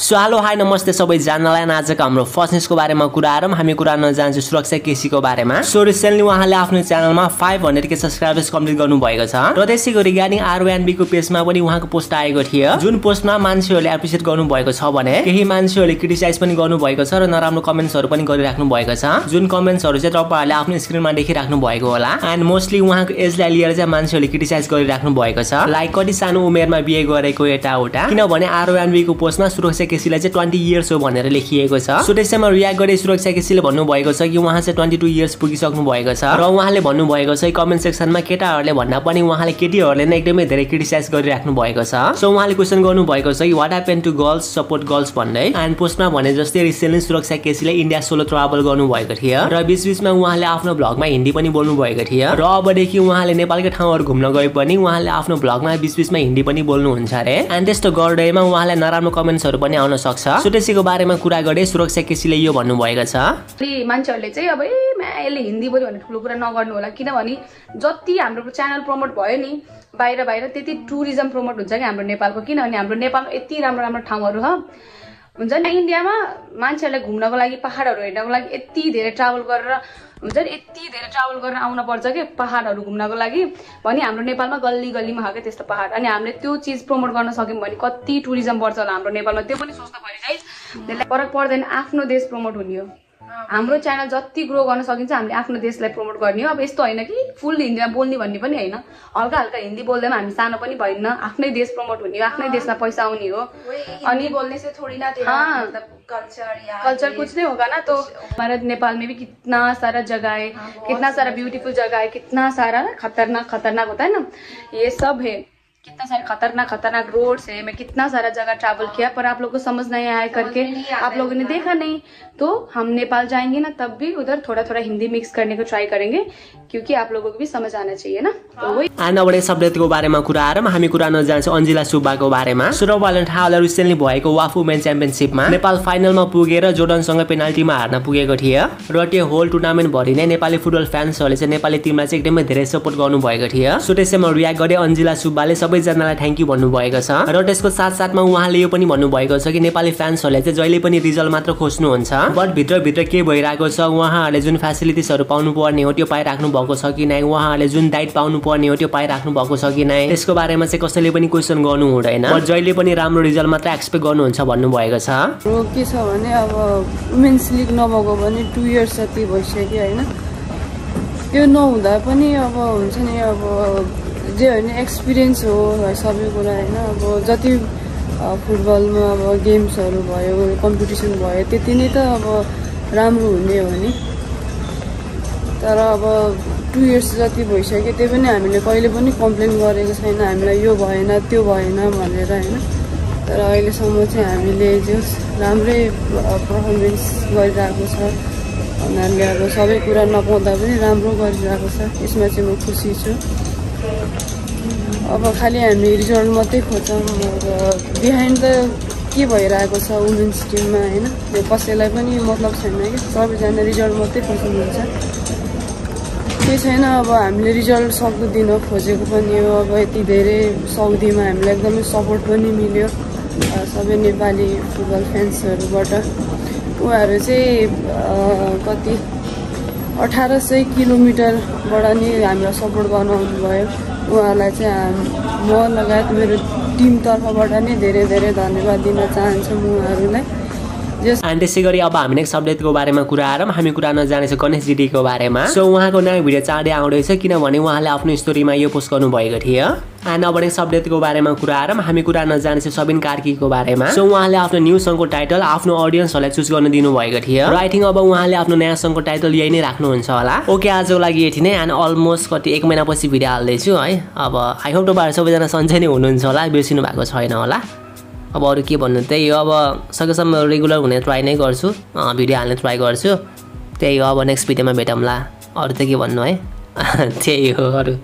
So hello hi नमस्ते सबैजनालाई अनि आजको हाम्रो फर्स्ट न्युजको बारेमा कुरा आएर हामी कुरा गर्न जान्छु सुरक्षा केसीको बारेमा। सो रिसेन्टली उहाँले आफ्नो च्यानलमा five hundred K subscribers complete गर्नुभएको छ। र त्यसैको रिगार्डिङ आरओएनबीको पेजमा पनि उहाँको पोस्ट आएको थियो। जुन पोस्टमा मान्छेहरूले एप्रिसिएट गर्नुभएको छ भने केही मान्छेहरूले क्रिटिसाइज पनि गर्नुभएको छ र नराम्रो कमेन्ट्सहरू पनि गरिराख्नु भएको छ। जुन कमेन्ट्सहरू चाहिँ तपाईँहरूले आफ्नो स्क्रिनमा देखिराख्नु भएको होला। एन्ड मोस्टली उहाँको एजलाई लिएर चाहिँ मान्छेहरूले क्रिटिसाइज गरिराख्नु भएको छ। लाइक कति सानो उमेरमा बिहे गरेको यताउता। किनभने आरओएनबीको पोस्टमा सुरक्षा केसीलाई चाहिँ ट्वेन्टी इयर्स हो भनेर लेखिएको छ। सो त्यसैमा रियाक्ट गरे सुरक्षा केसीले भन्नुभएको छ कि उहाँ चाहिँ ट्वेन्टी टू इयर्स पुगिसक्नु भएको छ। र उहाँले भन्नुभएको छ कमेन्ट सेक्सनमा केटाहरूले भन्दा पनि उहाँले केटीहरूले नै एकदमै धेरै क्रिटिसाइज गरिराख्नु भएको छ। सो उहाँले क्वेसन गर्नुभएको छ कि what happen to girls support girls भन्दै। एन्ड पोस्टमा भने जस्तै रिसेन्टली सुरक्षा केसीले इन्डिया सोलो ट्राभल गर्नुभएको थियो। र बिच बिचमा उहाँले आफ्नो भ्लगमा हिन्दी पनि बोल्नु भएको थियो। र अबदेखि उहाँले नेपालकै ठाउँहरू घुम्न गए पनि उहाँले आफ्नो भ्लगमा बिच बिचमा हिन्दी पनि बोल्नुहुन्छ अरे। एन्ड त्यस्तो गर्दैमा उहाँलाई नराम्रो कमेन्ट्सहरू पनि आउन सक्छ। त्यसैको बारेमा कुरा गरे सुरक्षा केसीले यो भन्नुभएको छ। मान्छेहरूले चाहिँ अब ए यसले हिन्दी बोल्यो भने ठुलो कुरा नगर्नु होला। किनभने जति हाम्रो च्यानल प्रमोट भयो नि बाहिर बाहिर त्यति टुरिज्म प्रमोट हुन्छ कि हाम्रो नेपालको। किनभने हाम्रो नेपालमा यति राम्रो राम्रो ठाउँहरू छ। हुन्छ नि? इन्डियामा मान्छेहरूलाई घुम्नको लागि पाहाडहरू हेर्नको लागि यति धेरै ट्राभल गरेर हुन्छ नि? यति धेरै ट्राभल गरेर आउन पर्छ कि? पाहाडहरू घुम्नको लागि। भने हाम्रो नेपालमा गल्ली गल्लीमा खाएको त्यस्तो पाहाड। अनि हामीले त्यो चिज प्रमोट गर्न सक्यौँ भने कति टुरिज्म बढ्छ होला हाम्रो नेपालमा त्यो पनि सोच्नु पऱ्यो है त्यसलाई फरक पर्दैन आफ्नो देश प्रमोट हुने हो। हाम्रो च्यानल जति ग्रो गर्न सकिन्छ हामीले आफ्नो देशलाई प्रमोट गर्ने हो। अब यस्तो होइन कि फुल हिन्दीमा बोल्ने भन्ने पनि होइन। हल्का हल्का हिन्दी बोल्दैमा हामी सानो पनि भएन आफ्नै देश प्रमोट हुने हो आफ्नै देशमा पैसा आउने हो। अनि बोलने से थोड़ी ना कल्चर कुछ नहीं होगा ना तो। हमारे नेपाल में भी कितना सारा जगह है कितना सारा ब्यूटीफुल जगह है कितना सारा खतरनाक खतरनाक होता है ना। ये सब है। कितना सारे खतरनाक खतरनाक रोड्स है मैं कितना सारा जगह ट्रैवल किया पर आप लोग को समझ नहीं आया करके आप लोगों ने देखा नहीं। तो हम नेपाल जाएंगे ना तब भी उधर थोड़ा थोड़ा हिंदी मिक्स करने को ट्राई करेंगे क्योंकि आप लोगों को भी समझ आना चाहिए ना। तो वही। अब शब्दको बारेमा कुरा आएर हामी कुरा नजान्छौँ अन्जिला सुब्बाको बारेमा। सुरबालन थाहा रिसेन्टली भएको वाफ वुमेन च्याम्पियनसिपमा नेपाल फाइनलमा पुगेर जोर्डनसँग पेनाल्टीमा हार्न पुगेको थियो। र त्यो होल टुर्नामेन्टभरि नै नेपाली फुटबल फ्यान्सहरूले चाहिँ नेपाली टिमलाई चाहिँ एकदमै धेरै सपोर्ट गर्नुभएको थियो। सो त्यसैमा रियाक्ट गरे अन्जिला सुब्बाले सबैजनालाई थ्याङ्क यू भन्नुभएको छ। र त्यसको साथसाथमा उहाँले यो पनि भन्नुभएको छ कि नेपाली फ्यान्सहरूले चाहिँ जहिले पनि रिजल्ट मात्र खोज्नुहुन्छ। बट भित्रभित्र के भइरहेको छ उहाँहरूले जुन फेसिलिटिसहरू पाउनु पर्ने हो त्यो पाइराख्नु भएको छ कि नै उहाँहरूले जुन डाइट पाउनु पर्ने हो त्यो पाइराख्नु भएको छ कि नै त्यसको बारेमा चाहिँ कसैले पनि क्वेसन गर्नु हुँदैन। बट जहिले पनि राम्रो रिजल्ट मात्र एक्सपेक्ट गर्नुहुन्छ भन्नुभएको छ। के छ भने अब वुमेन्स लिग नभएको पनि टु इयर्स जति भइसक्यो होइन? त्यो नहुँदा पनि अब हुन्छ नि अब जे होइन एक्सपिरियन्स हो सबै कुरा होइन। अब जति फुटबलमा अब गेम्सहरू भयो कम्पिटिसन भयो त्यति नै त अब राम्रो हुने हो नि। तर अब टु इयर्स जति भइसक्यो त्यही पनि हामीले कहिले पनि कम्प्लेन गरेको छैन हामीलाई यो भएन त्यो भएन भनेर होइन। तर अहिलेसम्म चाहिँ हामीले जो राम्रै पर्फर्मेन्स गरिरहेको छ उनीहरूले अब सबै कुरा नपाउँदा पनि राम्रो गरिरहेको छ। यसमा चाहिँ म खुसी छु। अब खालि हामी रिजल्ट मात्रै खोज्छौँ। र बिहाइन्ड त के भइरहेको छ वुमेन्स टिममा होइन? त्यो कसैलाई पनि मतलब छैन कि? सबैजना रिजल्ट मात्रै खोज्नुहुन्छ। केही छैन अब हामीले रिजल्ट सक्दो दिन खोजेको पनि हो। अब यति धेरै साउदीमा हामीलाई एकदमै सपोर्ट पनि मिल्यो। सबै नेपाली फुटबल फ्यान्सहरूबाट उहाँहरू चाहिँ कति अठार सय किलोमिटरबाट नि हामीलाई सपोर्ट गर्न आउनुभयो उहाँहरूलाई चाहिँ म लगायत मेरो टिम तर्फबाट नै धेरै धेरै धन्यवाद दिन चाहन्छु म उहाँहरूलाई। अनि त्यसै गरी अब हामी नेक्स्ट अपडेटको बारेमा कुरा आएर हामी कुरा नजानेछौँ गणेश जिडीको बारेमा। सो उहाँको नयाँ भिडियो चाँडै आउँदैछ किनभने उहाँले आफ्नो स्टोरीमा यो पोस्ट गर्नुभएको थियो। एन्ड अब नेक्स्ट अपडेटको बारेमा कुरा आएर हामी कुरा नजानेछौँ सबिन कार्कीको बारेमा। सो उहाँले आफ्नो न्यू सङको टाइटल आफ्नो अडियन्सहरूलाई चुज गर्न दिनुभएको थियो। आई थिङ्क अब उहाँले आफ्नो नयाँ सङको टाइटल यही नै राख्नुहुन्छ होला। ओके आजको लागि यति नै एन्ड अलमोस्ट कति एक महिनापछि भिडियो हाल्दैछु है। अब आई होप तपाईँहरू सबैजना सन्चै नै हुनुहुन्छ होला बिर्सिनु भएको छैन होला। अब अरू के भन्नु त्यही हो अब सकेसम्म रेगुलर हुने ट्राई नै गर्छु। भिडियो हाल्ने ट्राई गर्छु। त्यही हो अब नेक्स्ट भिडियोमा भेटौँला। अरू त के भन्नु है? त्यही हो अरू।